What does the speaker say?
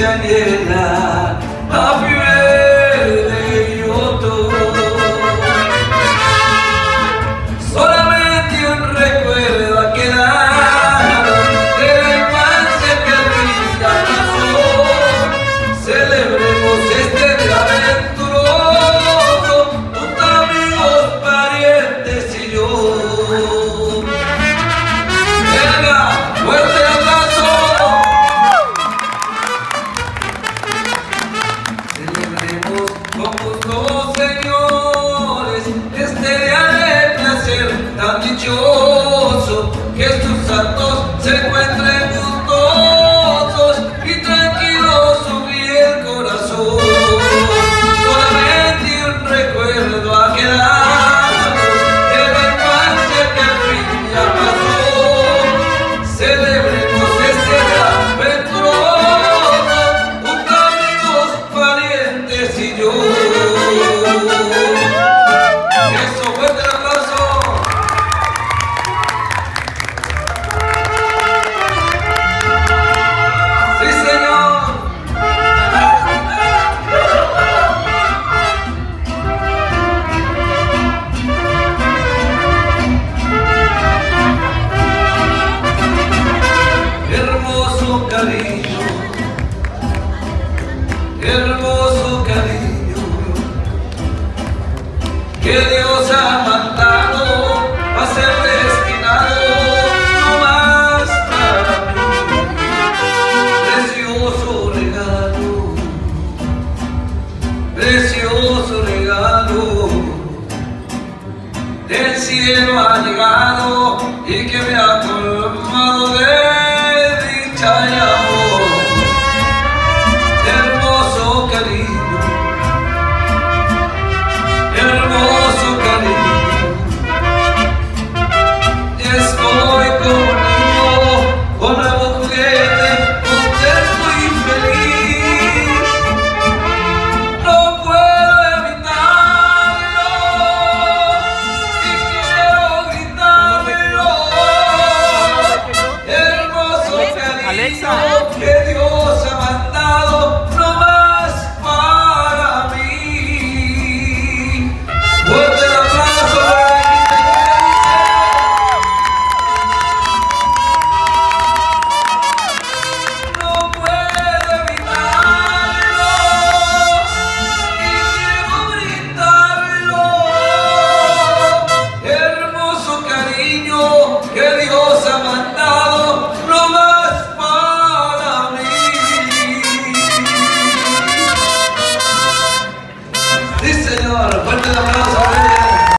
can yerine Ne yapıyor You. del cielo ha llegado y que me ha colmado de dicha ya. Yo les